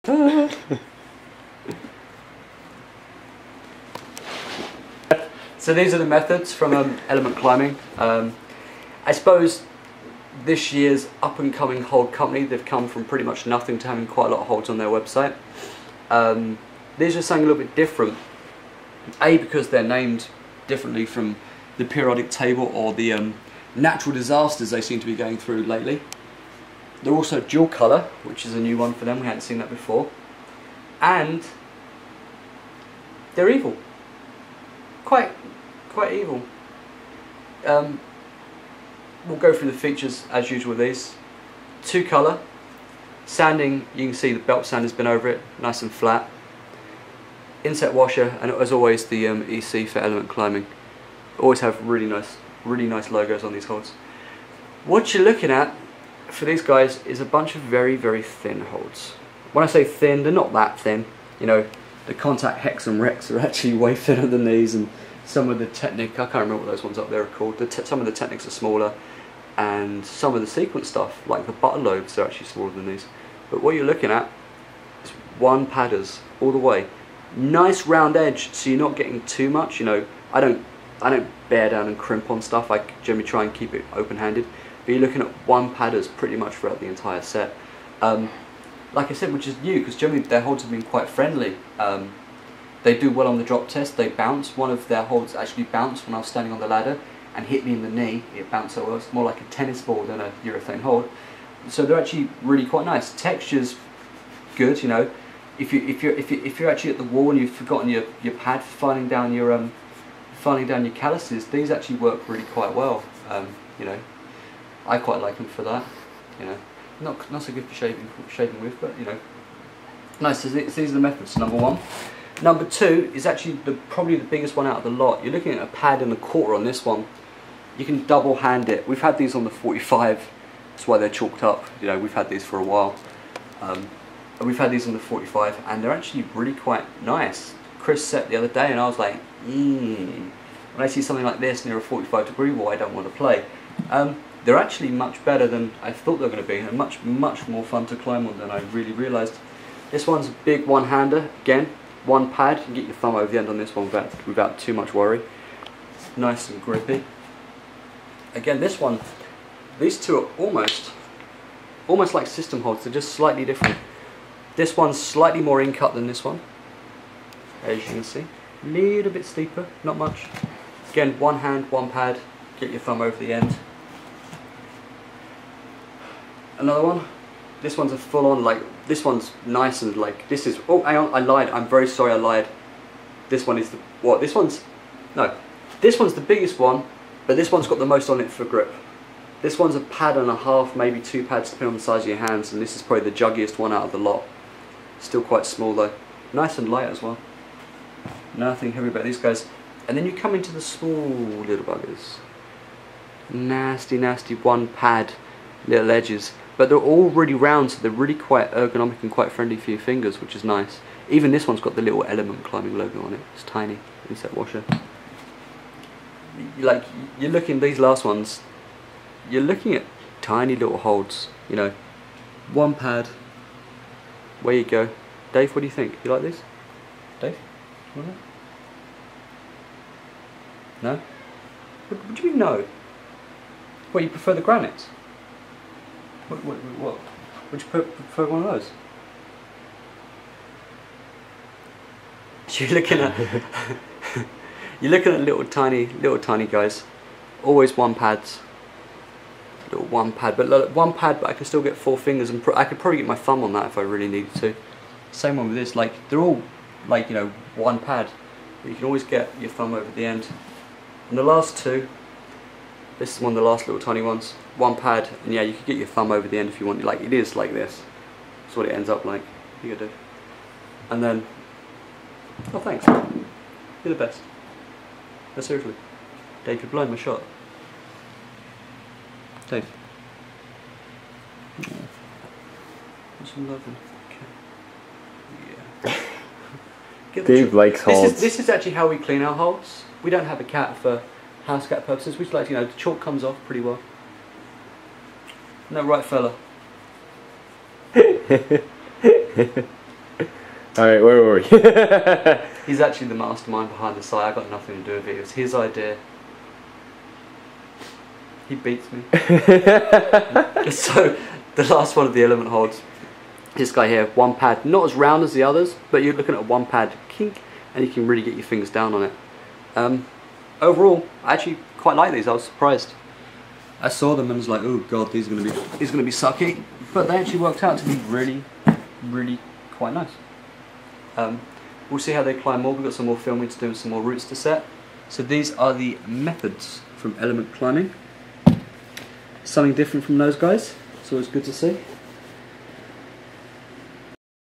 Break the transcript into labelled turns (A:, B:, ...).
A: so these are the methods from um, element climbing. Um, I suppose this year's up and coming hold company, they've come from pretty much nothing to having quite a lot of holds on their website. Um, these are something a little bit different. A, because they're named differently from the periodic table or the um, natural disasters they seem to be going through lately. They're also dual colour, which is a new one for them, we hadn't seen that before. And they're evil. Quite, quite evil. Um, we'll go through the features as usual with these. Two colour, sanding, you can see the belt sand has been over it, nice and flat. Inset washer, and as always the um, EC for element climbing. Always have really nice, really nice logos on these holds. What you're looking at for these guys is a bunch of very, very thin holds. When I say thin, they're not that thin. You know, the Contact Hex and Rex are actually way thinner than these, and some of the Teknik, I can't remember what those ones up there are called, the some of the Tekniks are smaller, and some of the sequence stuff, like the button lobes, are actually smaller than these. But what you're looking at is one padders all the way. Nice round edge, so you're not getting too much. You know, I don't, I don't bear down and crimp on stuff. I generally try and keep it open-handed. But you're looking at one padders pretty much throughout the entire set. Um, like I said, which is new because generally their holds have been quite friendly. Um, they do well on the drop test. They bounce. One of their holds actually bounced when I was standing on the ladder and hit me in the knee. It bounced so well. It's more like a tennis ball than a urethane hold. So they're actually really quite nice. Textures good. You know, if you if you're if you if you're actually at the wall and you've forgotten your your pad filing down your um filing down your calluses, these actually work really quite well. Um, you know, I quite like them for that. You know, not not so good for shaving shaving with, but you know, nice. So these are the methods. Number one. Number two is actually the, probably the biggest one out of the lot. You're looking at a pad and a quarter on this one. You can double hand it. We've had these on the 45. That's why they're chalked up. You know, we've had these for a while. Um, we've had these on the 45 and they're actually really quite nice. Chris set the other day and I was like, mm. when I see something like this near a 45 degree wall, I don't want to play. Um, they're actually much better than I thought they were going to be and much, much more fun to climb on than I really realised. This one's a big one-hander, again, one pad, you can get your thumb over the end on this one without, without too much worry. Nice and grippy. Again, this one, these two are almost, almost like system holds, they're just slightly different. This one's slightly more in cut than this one, as you can see. A little bit steeper, not much. Again, one hand, one pad, get your thumb over the end. Another one, this one's a full on, like, this one's nice and like, this is, oh, hang on, I lied, I'm very sorry I lied. This one is the, what, this one's, no, this one's the biggest one, but this one's got the most on it for grip. This one's a pad and a half, maybe two pads depending on the size of your hands, and this is probably the juggiest one out of the lot. Still quite small though. Nice and light as well. Nothing heavy about these guys. And then you come into the small little buggers. Nasty, nasty one pad little edges but they're all really round so they're really quite ergonomic and quite friendly for your fingers which is nice. Even this one's got the little element climbing logo on it. It's tiny inset washer. Like you're looking these last ones you're looking at tiny little holds you know. One pad. Where you go. Dave what do you think? You like this? Dave? No? What, do you mean no? What you prefer the granites what, what, what? Would you prefer one of those? You're looking at you're looking at little tiny little tiny guys. Always one pads. Little one pad, but look, one pad, but I can still get four fingers, and I could probably get my thumb on that if I really needed to. Same one with this. Like they're all like you know one pad, but you can always get your thumb over the end. And the last two, this is one of the last little tiny ones one pad, and yeah, you could get your thumb over the end if you want. Like it is like this. That's what it ends up like. You do. And then, oh thanks. You're the best. No, seriously. Dave, you're blowing my shot. Dave. Some loving. Okay. Yeah.
B: Dave likes holds.
A: This is, this is actually how we clean our holds. We don't have a cat for house cat purposes. We just like, you know, the chalk comes off pretty well. No right fella.
B: Alright, where were we?
A: He's actually the mastermind behind the site. I got nothing to do with it. It was his idea. He beats me. so the last one of the element holds. This guy here, one pad, not as round as the others, but you're looking at a one pad kink, and you can really get your fingers down on it. Um, overall, I actually quite like these. I was surprised. I saw them and was like, oh god, these are gonna be these are gonna be sucky, but they actually worked out to be really, really quite nice. Um, we'll see how they climb more. We've got some more filming to do and some more routes to set. So these are the methods from element climbing. Something different from those guys. It's always good to see.